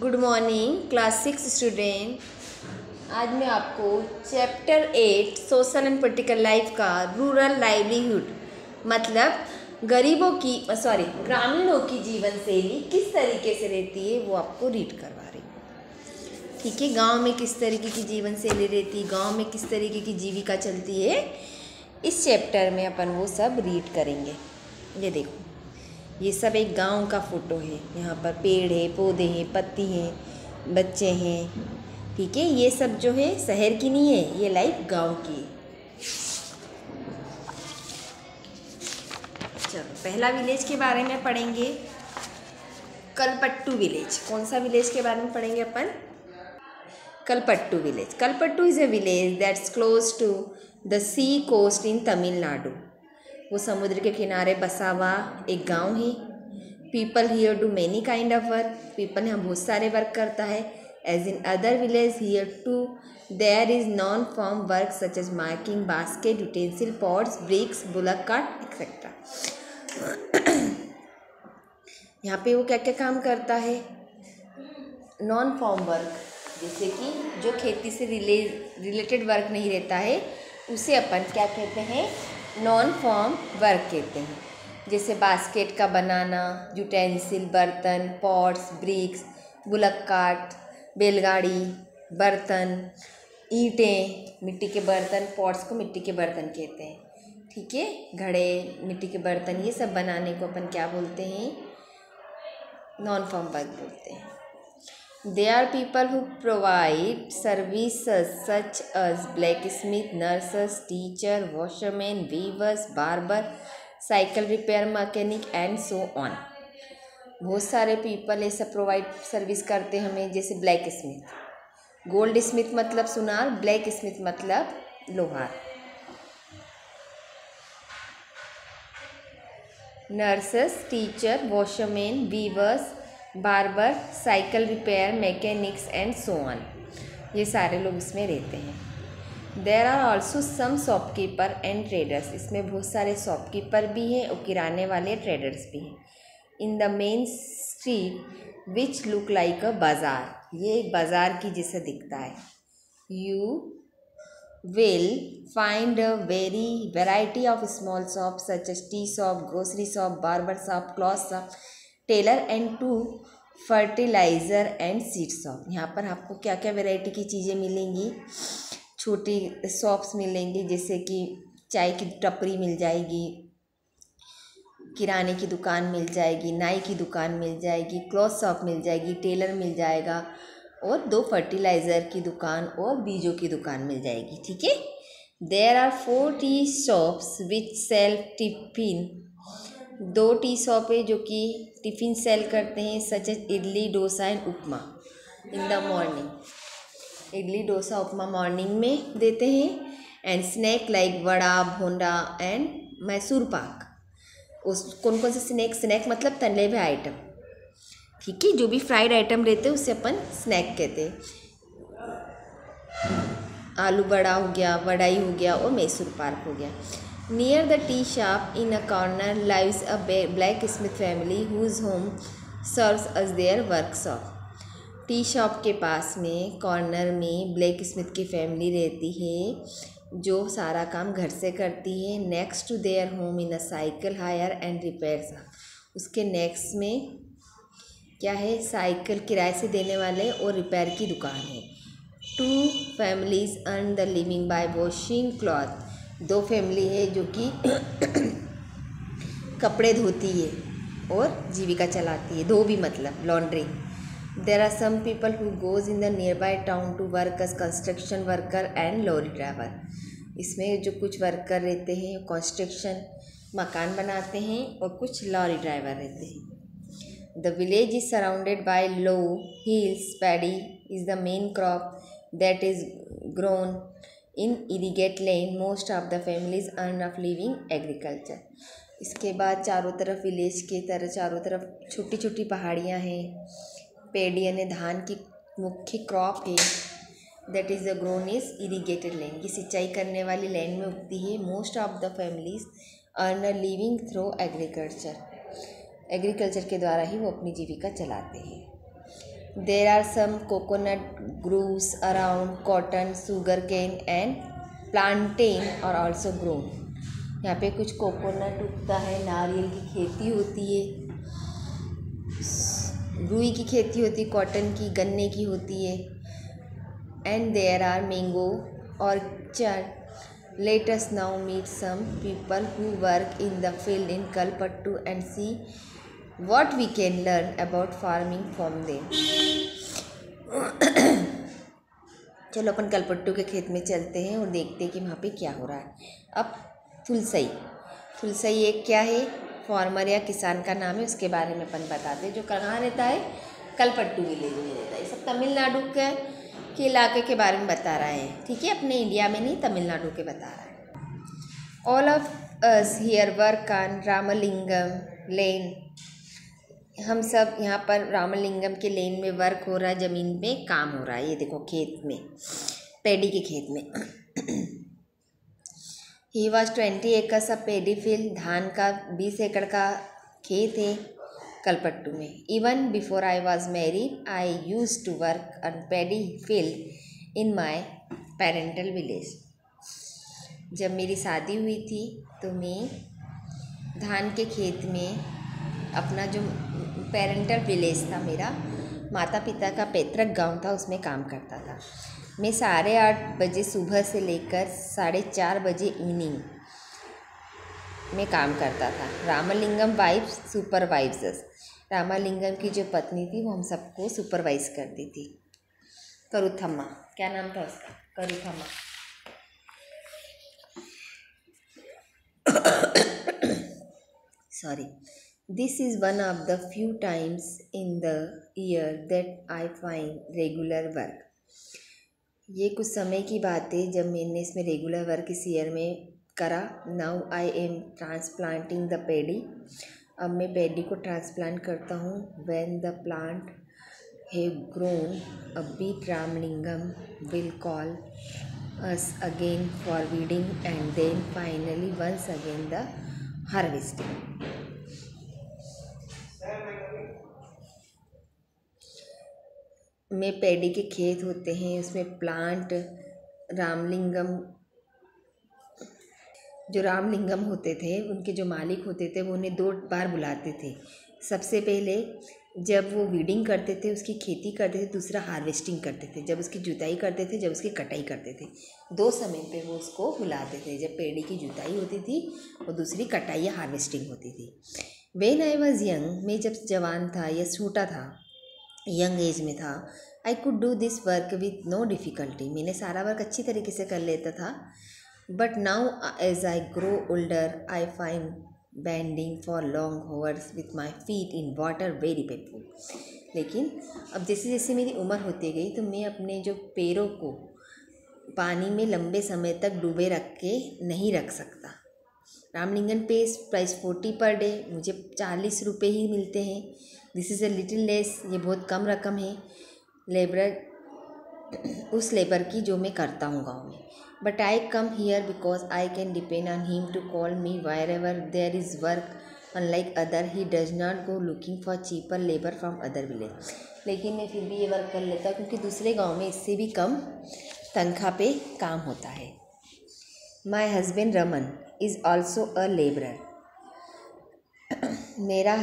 Good morning, class six student. आज मैं आपको chapter eight, social and political life का रूरल लाइवलीहुड मतलब गरीबों की सॉरी ग्रामीणों की जीवन शैली किस तरीके से रहती है, वो आपको रीड करवा रही हूँ। ठीक है, गाँव में किस तरीके की जीवन शैली रहती है, गाँव में किस तरीके की जीविका चलती है, इस चैप्टर में अपन वो सब रीड करेंगे। ये देखो। ये सब एक गाँव का फ़ोटो है। यहाँ पर पेड़ है, पौधे हैं, पत्ती हैं, बच्चे हैं। ठीक है, ये सब जो है शहर की नहीं है, ये लाइफ गाँव की चलो, पहला विलेज के बारे में पढ़ेंगे। कलपट्टू विलेज कौन सा विलेज के बारे में पढ़ेंगे अपन? Kalpattu village Kalpattu is a village that's close to the sea coast in Tamil Nadu वो समुद्र के किनारे बसा हुआ एक गाँव है। People here do many kind of work people यहाँ बहुत सारे वर्क करता है। As in other village here too there is non farm work such as marking basket utensil pots bricks bullock cart etcetera यहाँ पे वो क्या क्या काम करता है? नॉन फॉर्म वर्क जैसे कि जो खेती से रिले रिलेटेड वर्क नहीं रहता है, उसे अपन क्या कहते हैं? नॉन फॉर्म वर्क कहते हैं। जैसे बास्केट का बनाना यूटेंसिल बर्तन पॉट्स ब्रिक्स बुलक काट बैलगाड़ी, बर्तन, ईंटें, मिट्टी के बर्तन पॉट्स को मिट्टी के बर्तन कहते हैं। ठीक है? घड़े, मिट्टी के बर्तन, ये सब बनाने को अपन क्या बोलते हैं? नॉन फॉर्म वर्क बोलते हैं। They are people who provide services such as blacksmith, nurses, teacher, washerman, weavers, barber, cycle repair mechanic and so on बहुत सारे पीपल ऐसा प्रोवाइड सर्विस करते हैं हमें जैसे ब्लैक स्मिथ गोल्ड स्मिथ मतलब सुनार ब्लैक स्मिथ मतलब लोहार। Nurses teacher washerman weavers barber cycle repair, mechanics and so on. ये सारे लोग इसमें रहते हैं। There are also some shopkeeper and traders इसमें बहुत सारे शॉपकीपर भी हैं और किराने वाले ट्रेडर्स भी हैं। In the main street which look like a bazaar ये एक बाज़ार की जैसे दिखता है। You will find a very variety of small shop such as tea shop grocery shop barber shop cloth shop tailor and two fertiliser and seed shop यहाँ पर आपको क्या क्या वैरायटी की चीज़ें मिलेंगी? छोटी शॉप्स मिलेंगी, जैसे कि चाय की टपरी मिल जाएगी, किराने की दुकान मिल जाएगी, नाई की दुकान मिल जाएगी क्लॉथ शॉप मिल जाएगी टेलर मिल जाएगा, और दो फर्टिलाइज़र की दुकान और बीजों की दुकान मिल जाएगी, ठीक है? There are four tea shops which sell tiffin दो टी शॉप है जो कि टिफ़िन सेल करते हैं such as idli, dosa and upma in the morning idli, dosa, upma morning में देते हैं and snack like vada, bonda and Mysore pak. उस कौन कौन से स्नैक स्नैक मतलब तले हुए आइटम ठीक है, जो भी फ्राइड आइटम रहते हैं, उसे अपन स्नैक कहते हैं। आलू बड़ा हो गया, वड़ाई हो गया और मैसूर पाक हो गया। Near the tea shop, in a corner, lives a blacksmith family whose home serves as their workshop. Tea shop के पास में कॉर्नर में ब्लैक स्मिथ की फैमिली रहती है, जो सारा काम घर से करती है। Next to there home in a cycle hire and repair उसके नेक्स्ट में, क्या है? साइकिल किराए से देने वाले और रिपेयर की दुकान है। Two families earn the living by washing cloth दो फैमिली है जो कि कपड़े धोती है और जीविका चलाती है धो भी मतलब laundry there are some people who goes in the nearby town to work as construction worker and lorry driver इसमें जो कुछ वर्कर रहते हैं कंस्ट्रक्शन मकान बनाते हैं और कुछ लॉरी ड्राइवर रहते हैं. The village is surrounded by low hills paddy is the main crop that is grown in irrigate land, most of the families earn of living agriculture. इसके बाद चारों तरफ़ विलेज के तरह, चारों तरफ़ छोटी छोटी पहाड़ियाँ हैं पेड़ यानी धान की मुख्य क्रॉप है। That is the grown is irrigated land ये सिंचाई करने वाली लैंड में उगती है। Most of the families earn a living through agriculture agriculture के द्वारा ही वो अपनी जीविका चलाते हैं। There are some coconut groves around cotton sugar cane and plantain और ऑल्सो ग्रोन यहाँ पे कुछ कोकोनट उगता है, नारियल की खेती होती है, रुई की खेती होती है कॉटन की, गन्ने की होती है and there are mango orchard let us now meet some people who work in the field in Kalpattu and what we can learn about farming from them चलो अपन कलपट्टू के खेत में चलते हैं और देखते हैं कि वहाँ पे क्या हो रहा है। अब थुलसई थुलसई एक क्या है? फार्मर या किसान का नाम है, उसके बारे में अपन बताते हैं जो कहाँ रहता है? कलपट्टू विलेज में रहता है। सब तमिलनाडु के के इलाके के बारे में बता रहा है। ठीक है? अपने इंडिया में नहीं, तमिलनाडु के बता रहा है। All of us here work on Ramalingam land हम सब यहाँ पर रामलिंगम के लेन में वर्क हो रहा है, ज़मीन पे काम हो रहा है। ये देखो, खेत में, पेडी के खेत में। He was twenty acres of paddy field धान का बीस एकड़ का खेत है कलपट्टू में। Even before I was married I used to work on paddy field in my parental village जब मेरी शादी हुई थी तो मैं धान के खेत में अपना जो पेरेंटल विलेज था मेरा। माता पिता का पैतृक गाँव था, उसमें काम करता था। मैं साढ़े आठ बजे सुबह से लेकर साढ़े चार बजे इवनिंग में काम करता था। रामलिंगम वाइफ सुपरवाइजर्स रामालिंगम की जो पत्नी थी, वो हम सबको सुपरवाइज करती थी। करुथम्मा, क्या नाम था उसका? Karuthamma. Sorry this is one of the few times in the year that I find regular work ये कुछ समय की बात है, जब मैंने इसमें रेगुलर वर्क इस ईयर में करा now I am transplanting the paddy अब मैं पेडी को ट्रांसप्लांट करता हूँ. When the plant have grown a bit Ramalingam will call us again for weeding and then finally once again the harvesting में paddy के खेत होते हैं, उसमें प्लांट रामलिंगम, जो रामलिंगम होते थे, उनके जो मालिक होते थे, वो उन्हें दो बार बुलाते थे। सबसे पहले जब वो वीडिंग करते थे, उसकी खेती करते थे, दूसरा हार्वेस्टिंग करते थे। जब उसकी जुताई करते थे, जब उसकी कटाई करते थे। दो समय पे वो उसको बुलाते थे, जब पेड़ी की जुताई होती थी, और दूसरी कटाई या हार्वेस्टिंग होती थी। वेन आई वॉज़ यंग मैं जब जवान था या छोटा था यंग एज में था। I could do this work with no difficulty मैंने सारा वर्क अच्छी तरीके से कर लेता था। But now as I grow older I find bending for long hours with my feet in water very painful लेकिन, अब जैसे जैसे मेरी उम्र होती गई तो मैं अपने जो पैरों को पानी में लंबे समय तक डूबे रख के नहीं रख सकता। रामलिंगन पे प्राइस फोर्टी पर डे, मुझे चालीस रुपये ही मिलते हैं। This is a little less ये बहुत कम रकम है। लेबर उस लेबर की जो मैं करता हूँ गाँव में। But I come here because I can depend on him to call me wherever there is work unlike other he does not go looking for cheaper labour from other village लेकिन मैं फिर भी ये वर्क कर लेता हूँ क्योंकि दूसरे गाँव में इससे भी कम तनख्वाह पे काम होता है। My husband Raman is also a labourer मेरा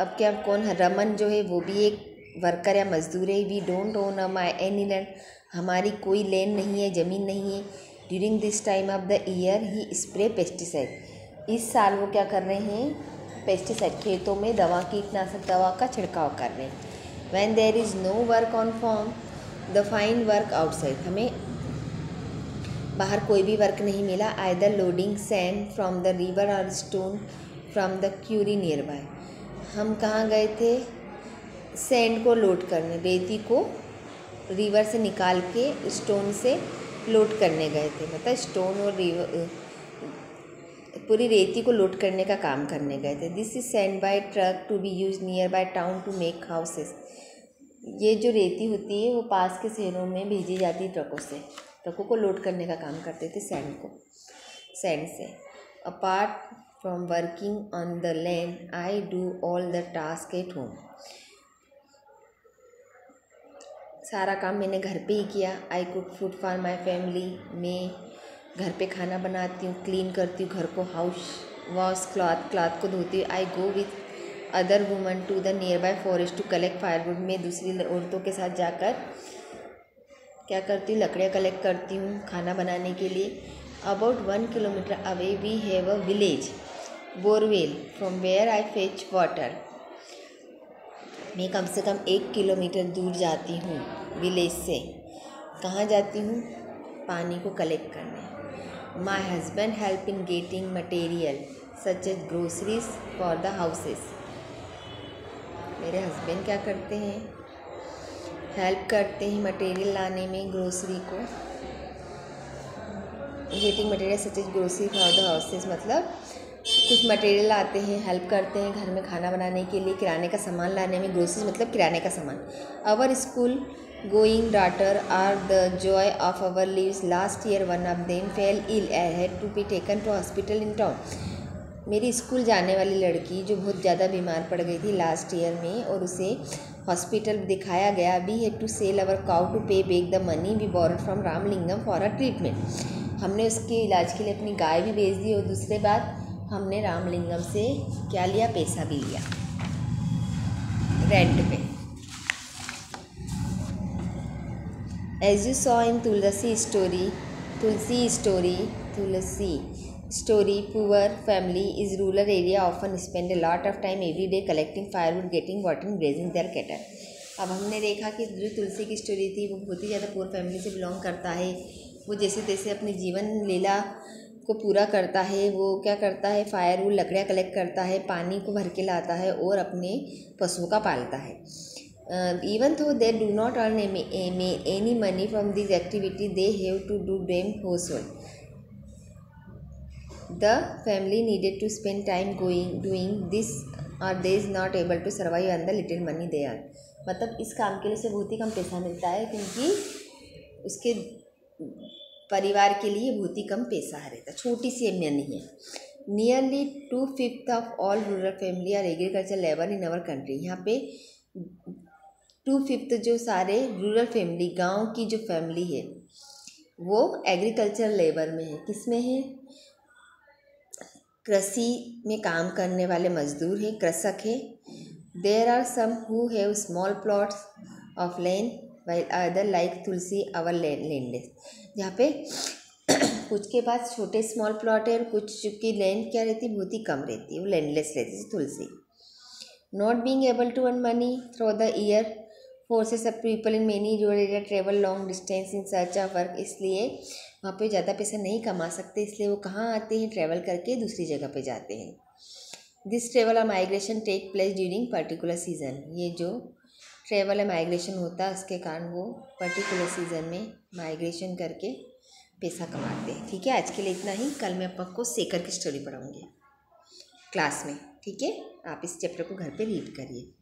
अब क्या कौन है? रमन जो है, वो भी एक वर्कर या मजदूर है। We don't own a my any land हमारी कोई लैंड नहीं है, ज़मीन नहीं है। During this time of the year he spray pesticide इस साल वो क्या कर रहे हैं? पेस्टिसाइड खेतों में दवा कीटनाशक, दवा का छिड़काव कर रहे हैं। When there is no work on farm the fine work outside हमें बाहर कोई भी वर्क नहीं मिला I the loading sand from the river और stone from the quarry nearby हम कहाँ गए थे? सैंड को लोड करने, रेती को रिवर से निकाल के स्टोन से लोड करने गए थे। मतलब स्टोन और रिवर पूरी रेती को लोड करने का काम करने गए थे। This is sent by truck to be use nearby town to make houses ये जो रेती होती है, वो पास के शहरों में भेजी जाती ट्रकों से। ट्रकों को लोड करने का काम करते थे सैंड को। सैंड से। Apart from working on the land I do all the task at home सारा काम मैंने घर पे ही किया। I cook food for my family मैं घर पे खाना बनाती हूँ क्लीन करती हूँ, घर को हाउस वॉश क्लॉथ क्लॉथ को धोती हूँ। I go with other woman to the nearby forest to collect firewood में दूसरी औरतों के साथ जाकर क्या करती हूँ लकड़ियाँ कलेक्ट करती हूँ खाना बनाने के लिए। About one kilometre away we have a village borewell from where I fetch water मैं कम से कम एक किलोमीटर दूर जाती हूँ विलेज से। कहाँ जाती हूँ? पानी को कलेक्ट करने। My husband help in getting material such as groceries for the houses मेरे हस्बैंड क्या करते हैं? हेल्प करते हैं मटेरियल लाने में ग्रोसरी को। Getting material such as grocery for the houses मतलब कुछ मटेरियल आते हैं हेल्प करते हैं घर में खाना बनाने के लिए, किराने का सामान लाने में ग्रोसरीज मतलब किराने का सामान। Our school going daughter are the joy of our lives last year one of them fell ill had to be taken to hospital in town मेरी स्कूल जाने वाली लड़की जो बहुत ज़्यादा बीमार पड़ गई थी लास्ट ईयर में और उसे हॉस्पिटल दिखाया गया। We had to sell our cow to pay back the money we borrowed from Ramalingam for a treatment हमने उसके इलाज के लिए अपनी गाय भी बेच दी और दूसरे बात हमने रामलिंगम से क्या लिया? पैसा भी लिया। रेंट पे। As you saw in Tulsi story Tulsi story Tulsi story poor family is rural area often spend a lot of time every day collecting firewood getting water grazing their cattle अब हमने देखा कि जो तुलसी की story थी, वो बहुत ही ज़्यादा पुअर फैमिली से बिलोंग करता है। वो जैसे तैसे अपनी जीवन लीला को पूरा करता है, वो क्या करता है फायर वो लकड़ियाँ कलेक्ट करता है, पानी को भर के लाता है और अपने पशुओं का पालता है। Even though they do not earn any money from this activity they have to do them hold the family needed to spend time going doing this और they is not able to survive on the little money they are मतलब इस काम के लिए उसे बहुत ही कम पैसा मिलता है, क्योंकि उसके परिवार के लिए बहुत ही कम पैसा रहता है। छोटी सी मनी है। Nearly two fifth of all rural family are agriculture labour in our country यहाँ पे टू फिफ्थ जो सारे रूरल फैमिली गाँव की जो फैमिली है, वो एग्रीकल्चर लेबर में है। किसमें है? कृषि में काम करने वाले मजदूर हैं, कृषक है। There are some who have small plots of land while other like Tulsi are landless यहाँ पे कुछ के पास छोटे स्मॉल प्लॉट है और कुछ की लैंड क्या रहती है? बहुत ही कम रहती है, वो लैंडलेस रहती है Tulsi not being able to earn money through the year forces of people in many area travel long distance in search of work इसलिए वहाँ पे ज़्यादा पैसा नहीं कमा सकते, इसलिए वो कहाँ आते हैं? ट्रैवल करके दूसरी जगह पे जाते हैं। दिस ट्रेवल और migration take place during particular season ये जो ट्रेवल है माइग्रेशन होता है, उसके कारण वो पर्टिकुलर सीज़न में माइग्रेशन करके पैसा कमाते हैं। ठीक है? आज के लिए इतना ही। कल मैं आपको सेकर की स्टोरी पढ़ाऊँगी। क्लास में। ठीक है? आप इस चैप्टर को घर पे रीड करिए।